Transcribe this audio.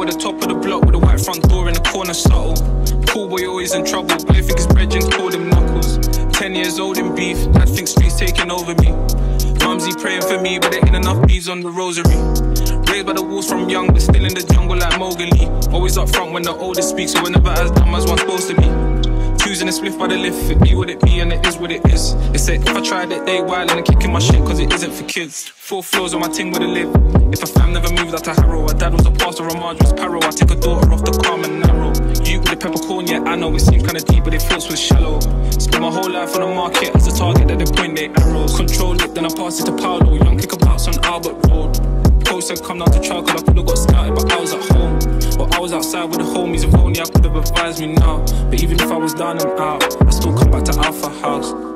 with the top of the block, with a white front door in the corner, subtle. Cool boy always in trouble, I think his brethren called him knuckles. Ten years old in beef, I think streets taking over me. Mumsy praying for me, but there ain't enough beads on the rosary. Raised by the wolves from young, but still in the jungle like Mowgli. Always up front when the oldest speaks, so we're never as dumb as one's supposed to be. Choosing a spliff by the lift, it be what it be and it is what it is. They say if I tried it, they wild and kicking my shit cause it isn't for kids. Four floors on my ting where to live. If a fam never moved out to Harrow, a dad was a pastor, a Marge was paro. I take a daughter off the calm and narrow. You with the peppercorn, yeah, I know it seems kinda deep, but it feels so shallow. Spend my whole life on the market as a target that they point their arrows. Control it, then I pass it to Paolo. Young kick about on Albert said come down to trial cause I could've got scouted, but I was at home. Or I was outside with the homies, if only I could've advised me now. But even if I was down and out, I still come back to Alpha House.